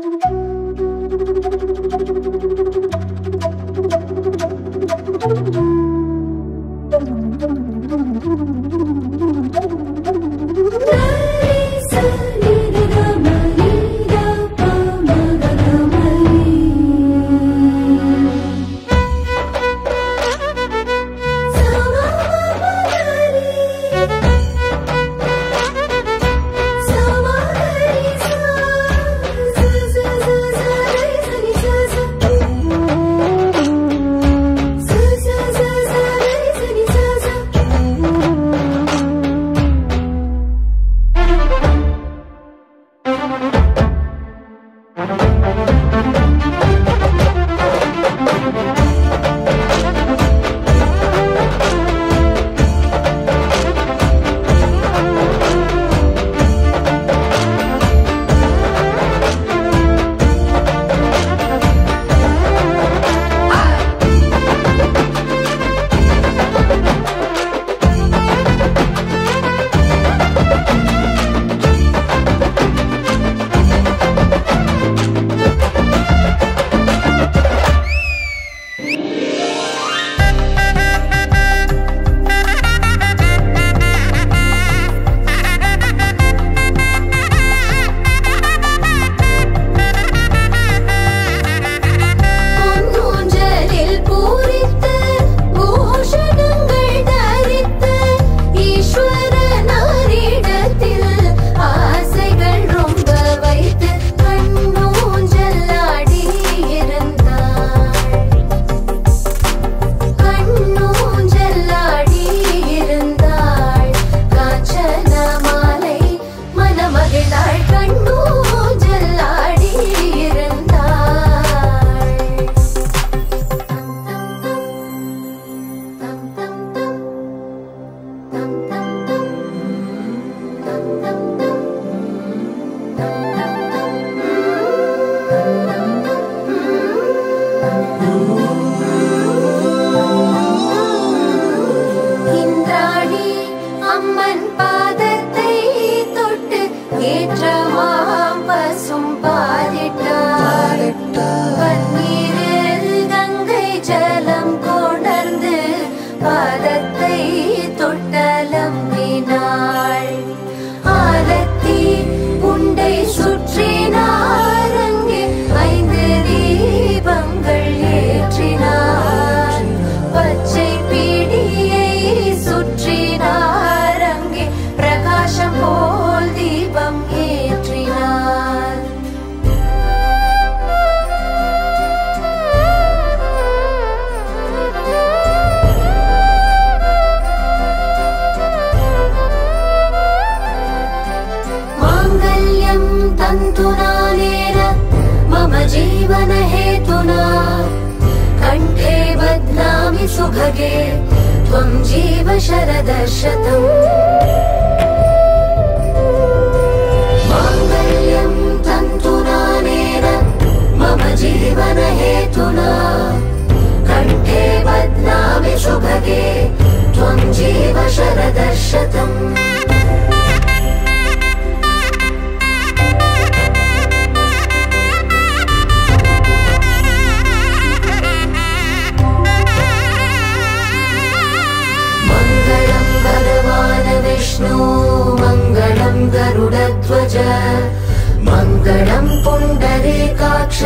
フフフフ。சம்பாதிட்டார் பன்னீரில் கங்கை ஜலம் கொணர்ந்து பாதத்தை माङ्गल्यं तन्तुनानेन मम जीवन हेतुना। कण्ठे बद्नामि शुभगे त्वम् जीवशरदर्शतम् मङ्गलम् पुण्डरे काक्ष